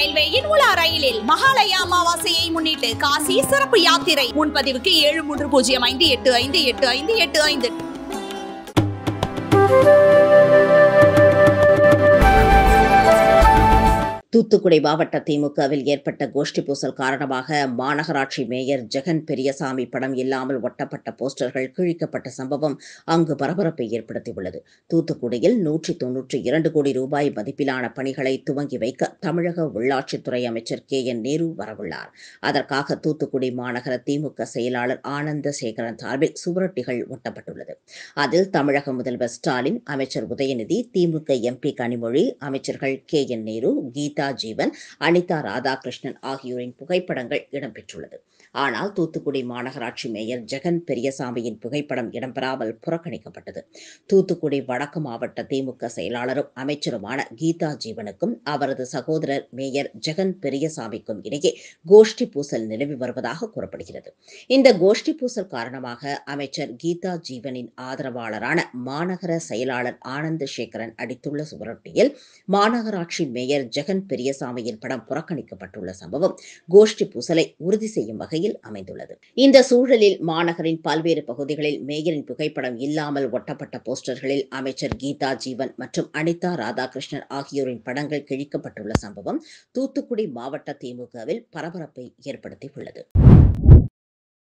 ரயில்வேயின் உலா ரயிலில் மகாலய அமாவாசையை முன்னிட்டு காசி சிறப்பு யாத்திரை. முன்பதிவுக்கு ஏழு மூன்று பூஜ்ஜியம் ஐந்து எட்டு ஐந்து எட்டு ஐந்து எட்டு ஐந்து. தூத்துக்குடி மாவட்ட திமுகவில் ஏற்பட்ட கோஷ்டி பூசல் காரணமாக மாநகராட்சி மேயர் ஜெகன் பெரியசாமி படம் இல்லாமல் ஒட்டப்பட்ட போஸ்டர்கள் கிழிக்கப்பட்ட சம்பவம் அங்கு பரபரப்பை ஏற்படுத்தியுள்ளது. தூத்துக்குடியில் நூற்றி தொன்னூற்றி இரண்டு கோடி ரூபாய் மதிப்பிலான பணிகளை துவங்கி வைக்க தமிழக உள்ளாட்சித்துறை அமைச்சர் கே. என். நேரு வரவுள்ளார். அதற்காக தூத்துக்குடி மாநகர திமுக செயலாளர் ஆனந்த சேகரன் சார்பில் சுவரொட்டிகள் ஒட்டப்பட்டுள்ளது. அதில் தமிழக முதல்வர் ஸ்டாலின் அமைச்சர் உதயநிதி திமுக எம்பி கனிமொழி அமைச்சர்கள் கே. என். நேரு கீதா ஜீவன் அனிதா ராதாகிருஷ்ணன் ஆகியோரின் புகைப்படங்கள் இடம்பெற்றுள்ளது. ஆனால் தூத்துக்குடி மாநகராட்சி மேயர் ஜெகன் பெரியசாமியின் புகைப்படம் இடம்பெறாமல் புறக்கணிக்கப்பட்டது. தூத்துக்குடி வடக்கு மாவட்ட திமுக செயலாளரும் அமைச்சருமான கீதா ஜீவனுக்கும் அவரது சகோதரர் மேயர் ஜெகன் பெரியசாமிக்கும் இடையே கோஷ்டி பூசல் நிலவி வருவதாக கூறப்படுகிறது. இந்த கோஷ்டி பூசல் காரணமாக அமைச்சர் கீதா ஜீவனின் ஆதரவாளரான மாநகர செயலாளர் ஆனந்த சேகரன் அடித்துள்ள சுவரொட்டியில் மாநகராட்சி மேயர் ஜெகன் பெரியசாமியின் படம் புறக்கணிக்கப்பட்டுள்ள சம்பவம் கோஷ்டி பூசலை உறுதி செய்யும் வகையில் அமைந்துள்ளது. இந்த சூழலில் மாநகரின் பல்வேறு பகுதிகளில் மேயரின் புகைப்படம் இல்லாமல் ஒட்டப்பட்ட போஸ்டர்களில் அமைச்சர் கீதா ஜீவன் மற்றும் அனிதா ராதாகிருஷ்ணன் ஆகியோரின் படங்கள் கிழிக்கப்பட்டுள்ள சம்பவம் தூத்துக்குடி மாவட்ட திமுகவில் பரபரப்பை ஏற்படுத்தியுள்ளது.